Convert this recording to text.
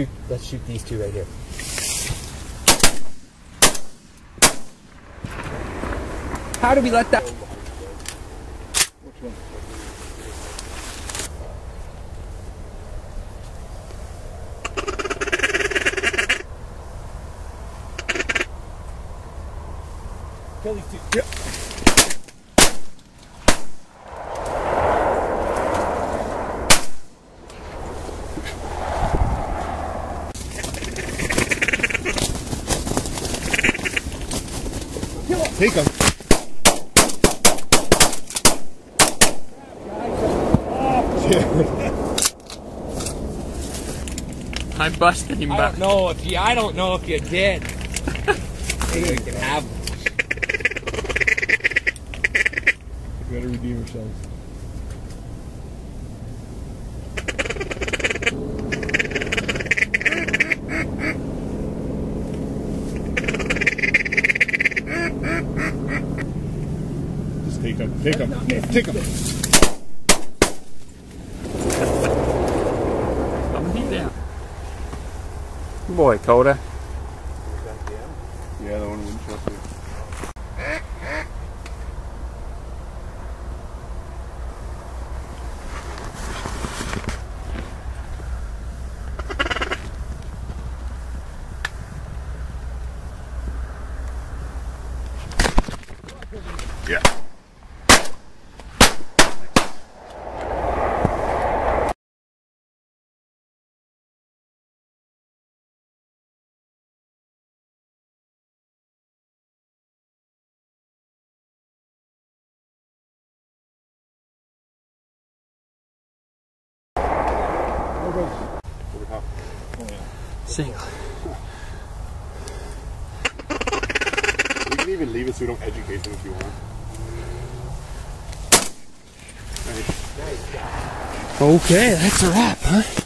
Shoot, let's shoot these two right here. How do we let that? Kill these two. Take them. I busted him I back. don't know if you. I don't know if you did. Maybe we can have. We gotta redeem ourselves. Take them. Take them. Take them. Come here down. Good Boy, Coda. Yeah, the one wouldn't trust you. Yeah. Single. We can even leave it so we don't educate them if you want. Okay, that's a wrap, huh?